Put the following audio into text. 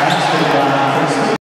That's the